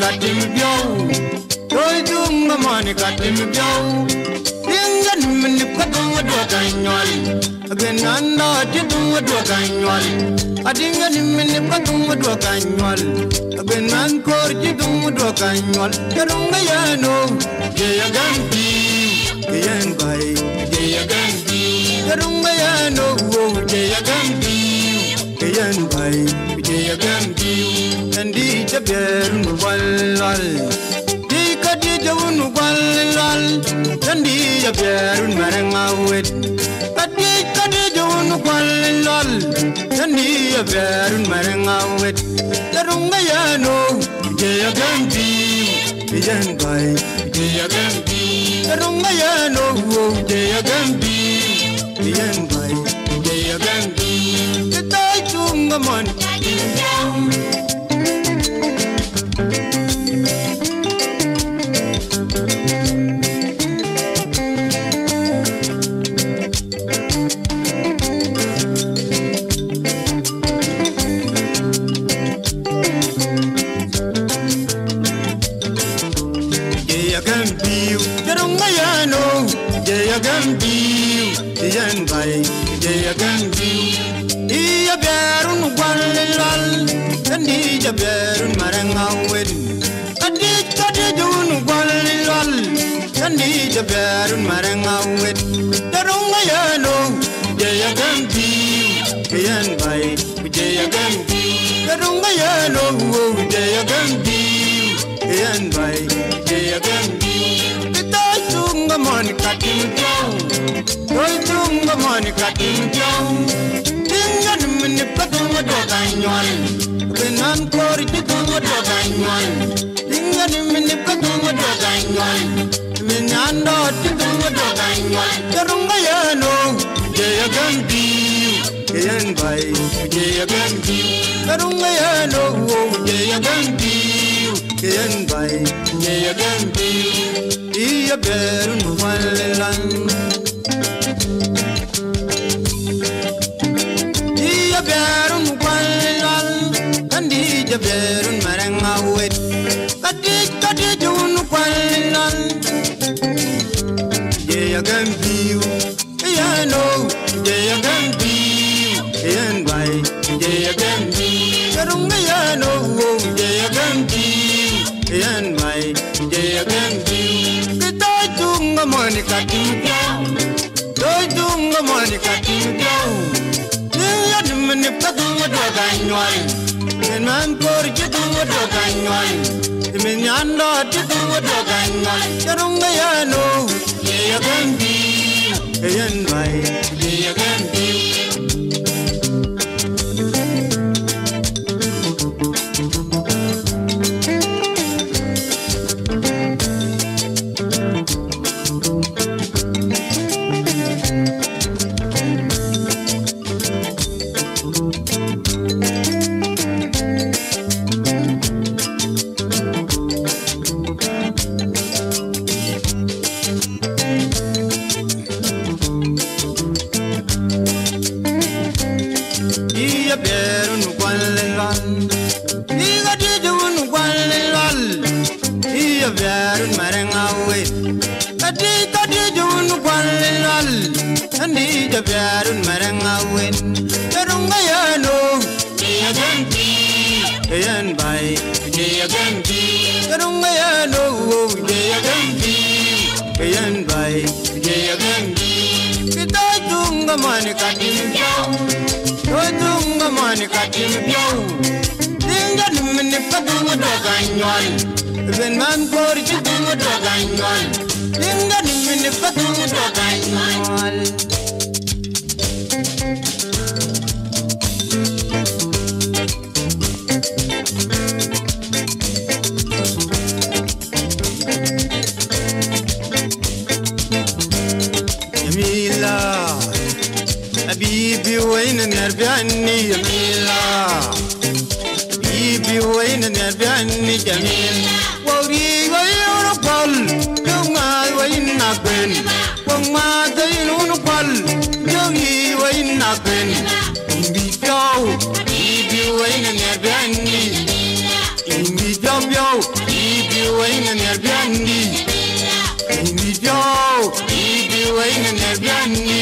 Katim byo Toy tunga mani katim byo Dingan mini katunga dua kanyol Again anda titunga dua kanyol Adinga ni mini katunga dua kanyol Again man kor titunga dua kanyol Karunga yano Jaya gambi Kiyan bay Jaya gambi Karunga yano Jaya gambi Kiyan bay Jaya gambi Kandi jaber walal Di kadi jawun walal Kandi jaber marangawet Kadi kadi jawun walal Kandi jaber marangawet Karunga yano Jaya gambi Kiyan bay Jaya gambi Karunga yano Jaya gambi Kiyan bay Jaya gambi Kita chunga man Gambiu Iya berun gwalilal Kandi ja berun marangawel Kadi kadi berun marangawel Jarunga yano Jaya gambiu Yan bay Jaya gambiu Jarunga yano Jaya gambiu Yan bay Jaya gambiu Kita sunga man katim ba man ka in jong tin ga ni min ni pa dong do ga nyol rinan ko ri ti dong do ga nyol tin ga ni min ni pa dong do ga nyol min an do ti dong do ga nyol karung ga ya no je ya gan bi yan bai je ya gan bi karung ga ya no je ya gan bi yan bai je ya gan bi iya berun walan gan biu ya no de ya gan biu yan bai de ya gan biu karung ya no de ya gan biu yan bai de ya gan biu kita chung amani katin ya doi chung amani katin ya ya dumne kadung do gan nyai men man por jidung do gan nyai men yan do jidung do gan nyai Karunga ya no Jaya gambiu Iyan bay Jaya gambiu Iya marenga we ati jun kwan lal andi jabarun marenga we tarunga ya no jaganti yan bai jaganti tarunga ya no jaganti yan bai jaganti kita tunga man katim yo tunga man katim yo Dinga nimini patunga do kanyol Ben man kori chitunga do kanyol Dinga nimini patunga do kanyol nerbiani wayna nerbiani jamil Wawri wayuna pal Dunga wayna ben Wangma dayuna pal Dungi wayna ben Imbi pyaw Bibi wayna nerbiani Imbi pyaw pyaw Bibi wayna nerbiani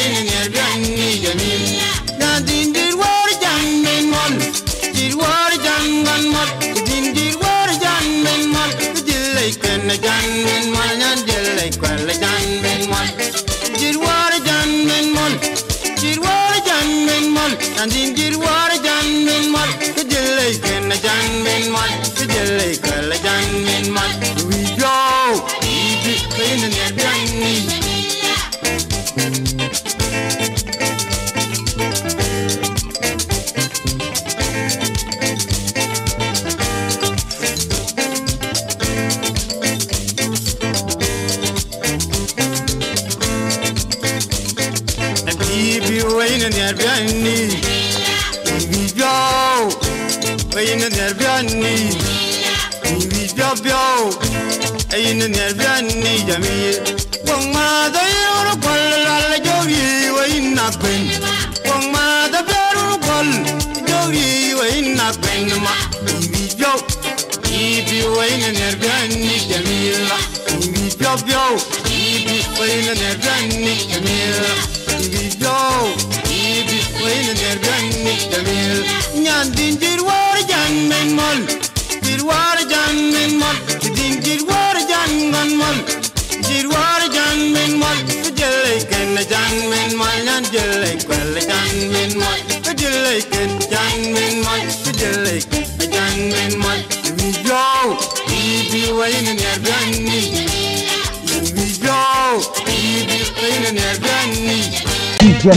na ben ma we Bibi wayna nerbiani Bibi jo wayna nerbiani Bibi jo jo ayna nerbiani jamil Wong ma da yoro kol la jori wayna ben Wong ma da beru kol jori wayna ben ma Bibi jo Bibi wayna nerbiani jamil Bibi jo jo Bibi wayna nerbiani jamil Bijo, ibi wayna nergani jamil. Nyan din dir war jan men mol, dir war jan men mol, din dir war jan man mol, dir war jan men mol. Jelle ken jan men mol, nyan jelle kwel jan men mol, jelle ken jan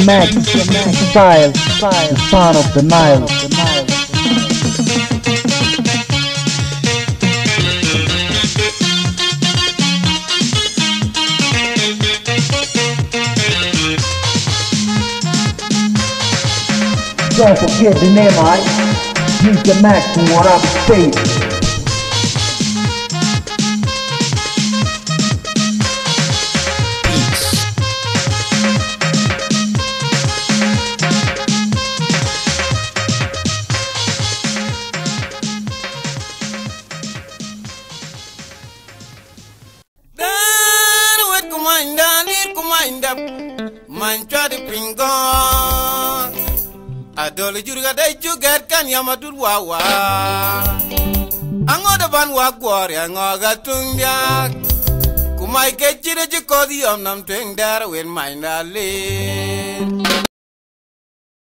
Max, style, the son of the Nile. Don't forget the name, I DJ Max from what up state. Man chwadi pingon adol jurga dai jugar kan yamadur wawa. Angoda ban wa gwori angoga tungya kumai ke chire jikodi om nam tweng dar wen mainda le